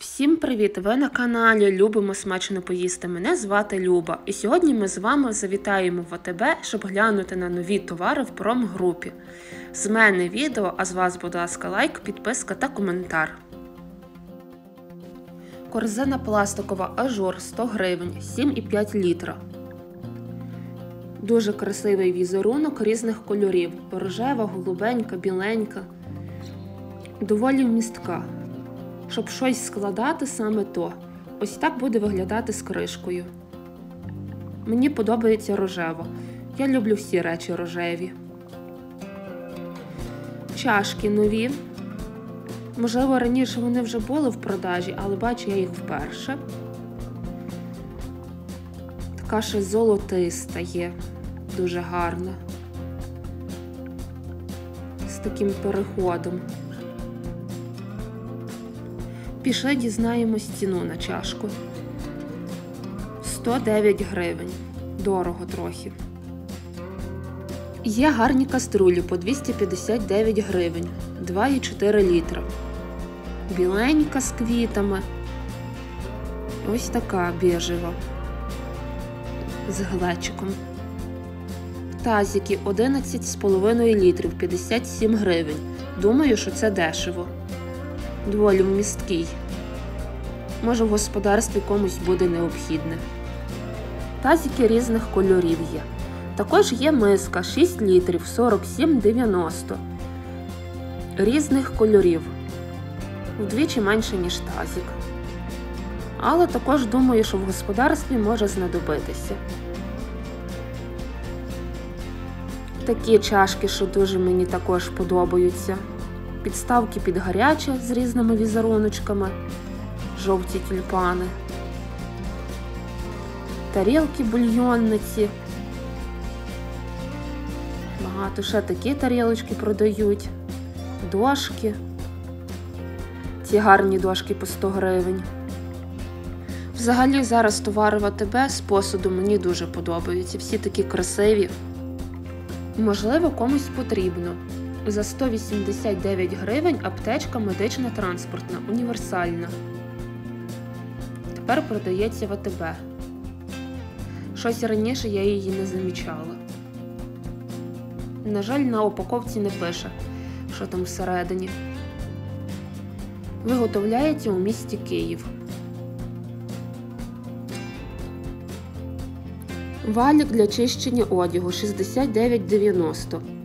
Всім привіт! Ви на каналі Любимо смачно поїсти. Мене звати Люба. І сьогодні ми з вами завітаємо в АТБ, щоб глянути на нові товари в промгрупі. З мене відео, а з вас, будь ласка, лайк, підписка та коментар. Корзина пластикова ажур 100 гривень 7,5 літра. Дуже красивий візерунок різних кольорів: рожева, голубенька, біленька. Доволі вмістка. Щоб щось складати саме то. Ось так буде виглядати з кришкою. Мені подобається рожево. Я люблю всі речі рожеві. Чашки нові. Можливо, раніше вони вже були в продажі, але бачу я їх вперше. Така ще золотиста є, дуже гарна. З таким переходом. Пішли дізнаємось ціну на чашку. 109 гривень. Дорого трохи. Є гарні каструлі по 259 гривень 2,4 літра. Біленька з квітами. Ось така біжева. З глечиком. Тазики 11,5 літрів 57 гривень. Думаю, що це дешево доволі вмісткий. Може, в господарстві комусь буде необхідне. Тазики різних кольорів є. Також є миска 6 літрів 47,90 різних кольорів. Вдвічі менше, ніж тазик. Але також думаю, що в господарстві може знадобитися. Такі чашки, що дуже мені також подобаються підставки під гаряче з різними візеруночками, жовті тюльпани, тарілки бульйонниці. Багато ще такі тарілочки продають, дошки. Ці гарні дошки по 100 гривень. Взагалі зараз товари в АТБ посуду мені дуже подобаються. Всі такі красиві. Можливо, комусь потрібно. За 189 гривень аптечка медична транспортна, універсальна. Тепер продається в АТБ. Щось раніше я її не замічала. На жаль, на упаковці не пише, що там всередині. Виготовляється у місті Київ. Валік для чищення одягу 69,90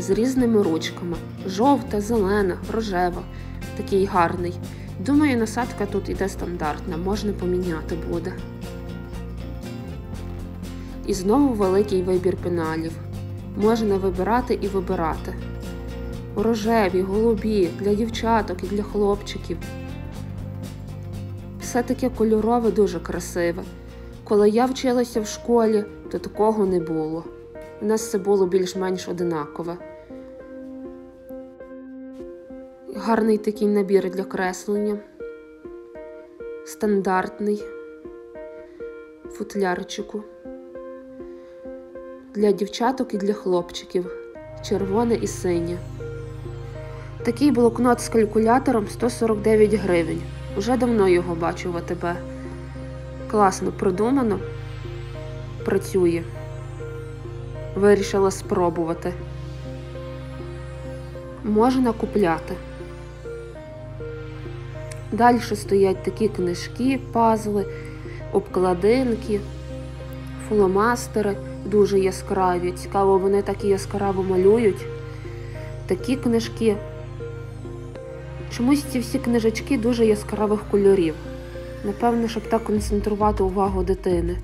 з різними ручками. Жовта, зелена, рожева. Такий гарний. Думаю, насадка тут іде стандартна, можна поміняти буде. І знову великий вибір пеналів. Можна вибирати і вибирати. Рожеві, голубі, для дівчаток і для хлопчиків. Все таке кольорове дуже красиве. Коли я вчилася в школі, то такого не було. У нас все було більш-менш одинакове. Гарний такий набір для креслення. Стандартний футлярчику. Для дівчаток і для хлопчиків. Червоне і синє. Такий блокнот з калькулятором 149 гривень. Уже давно його бачу в АТБ. Класно продумано, працює. Вирішила спробувати. Можна купляти. Далі стоять такі книжки, пазли, обкладинки, фломастери дуже яскраві. Цікаво, вони так і яскраво малюють. Такі книжки. Чомусь ці всі книжечки дуже яскравих кольорів. Напевно, щоб так концентрувати увагу дитини.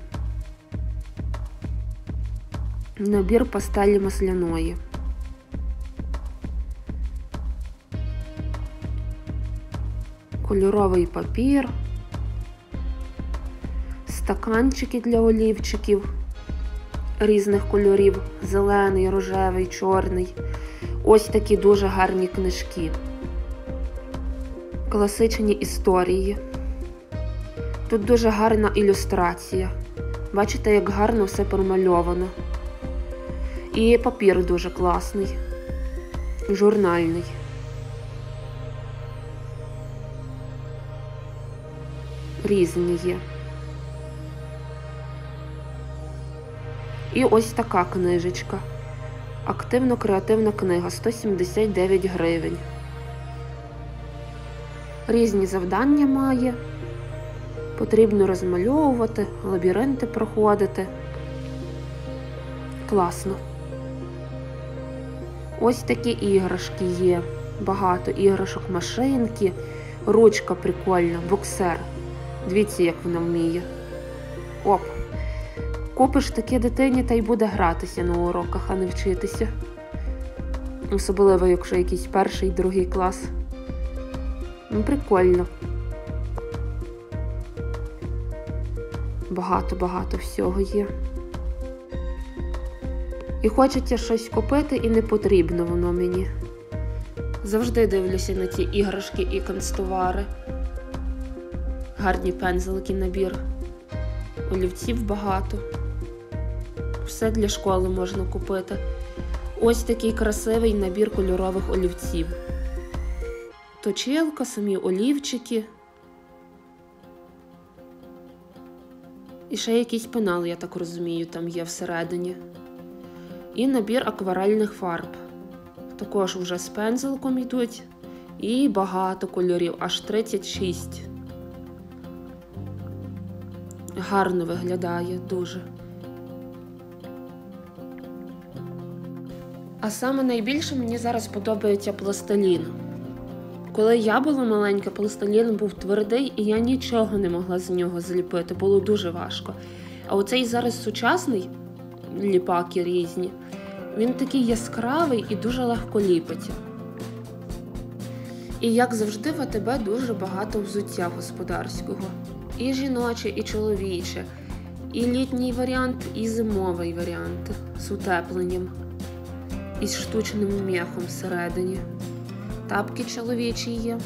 Набір пастелі масляної. Кольоровий папір, стаканчики для олівчиків різних кольорів, зелений, рожевий, чорний. Ось такі дуже гарні книжки. Класичні історії. Тут дуже гарна ілюстрація. Бачите, як гарно все промальовано. І папір дуже класний, журнальний. Різні є. І ось така книжечка. Активно-креативна книга 179 гривень. Різні завдання має. Потрібно розмальовувати, лабіринти проходити. Класно. Ось такі іграшки є. Багато іграшок, машинки, ручка прикольна, боксер. Дивіться, як вона вміє. Оп. Купиш таке дитині та й буде гратися на уроках, а не вчитися. Особливо, якщо якийсь перший, другий клас. Ну, прикольно. Багато-багато всього є. І хочеться щось купити, і не потрібно воно мені. Завжди дивлюся на ті іграшки і канцтовари. Гарні пензлики набір. Олівців багато. Все для школи можна купити. Ось такий красивий набір кольорових олівців. Точилка, самі олівчики. І ще якийсь пенал, я так розумію, там є всередині. І набір акварельних фарб. Також вже з пензликом йдуть. І багато кольорів, аж 36. Гарно виглядає дуже. А саме найбільше мені зараз подобається пластилін. Коли я була маленька, пластилін був твердий, і я нічого не могла з нього зліпити, було дуже важко. А оцей зараз сучасний ліпаки різні, він такий яскравий і дуже легко ліпиться. І як завжди, в АТБ дуже багато взуття господарського. І жіноче, і чоловіче, і літній варіант, і зимовий варіант з утепленням, і з штучним м'яхом всередині. Тапки чоловічі є.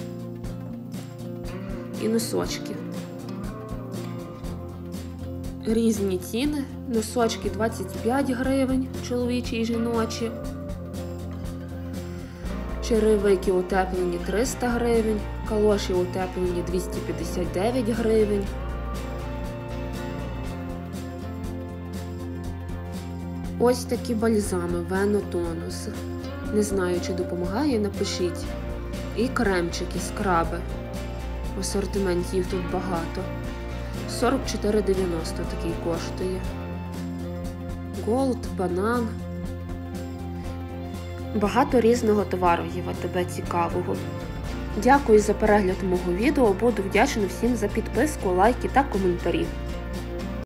І носочки. Різні ціни. Носочки 25 гривень, чоловічі і жіночі. Черевики утеплені 300 гривень, калоші утеплені 259 гривень. Ось такі бальзами, венотонус. Не знаю, чи допомагає, напишіть. І кремчики, скраби. В асортименті їх тут багато. 44,90 такий коштує. Голд, банан. Багато різного товару є в АТБ цікавого. Дякую за перегляд мого відео. Буду вдячна всім за підписку, лайки та коментарі.